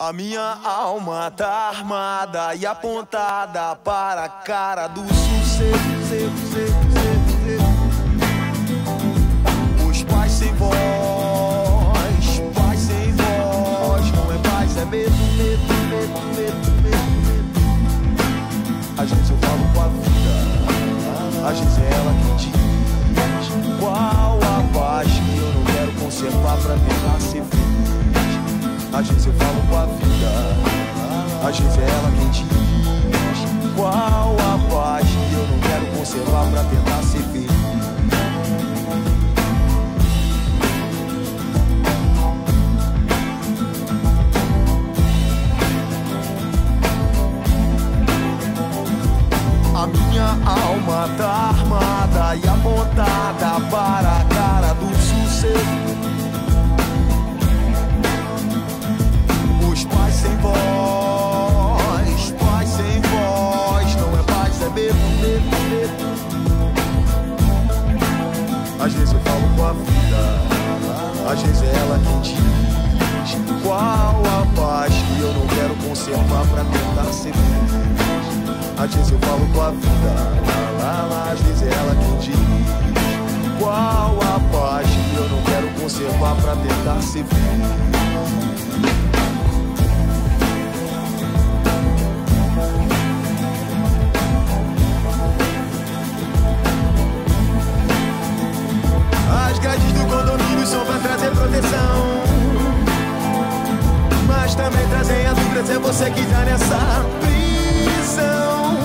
A minha alma tá armada e apontada para a cara do sucesso. Os pais sem voz, pais sem voz, não é paz, é medo, medo, medo, medo, medo, medo. Às vezes eu falo com a vida, às vezes é ela quem diz qual a paz que eu não quero conservar pra tentar ser feliz. Às vezes eu falo é ela quem diz qual a paz que eu não quero conservar pra tentar ser feliz. A minha alma tá armada e apontada para a cara do sucesso. Às vezes eu falo com a vida, às vezes é ela quem diz qual a paz que eu não quero conservar pra tentar ser feliz. Às vezes eu falo com a vida, às vezes é ela quem diz qual a paz que eu não quero conservar pra tentar ser feliz. Você que tá nessa prisão.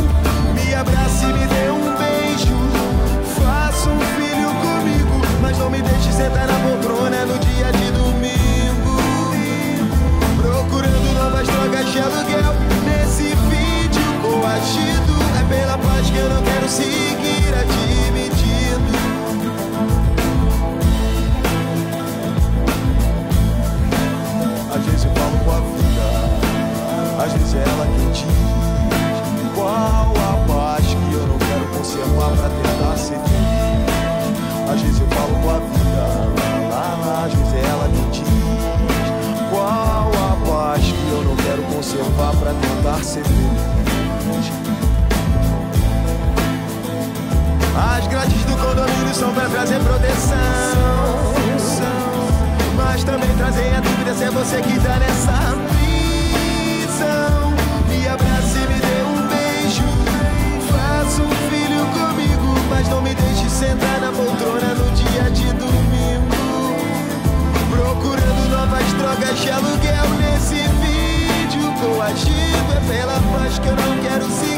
Me abrace e me dê um beijo. Faça um filho comigo. Mas não me deixe sentar na poltrona no dia de domingo. Procurando novas drogas de aluguel. Nesse vídeo coagido. É pela paz que eu não quero seguir conservar pra tentar ser feliz. As grades do condomínio são pra trazer proteção. Mas também trazem a dúvida se é você que tá nessa coagido. É pela paz que eu não quero dívida.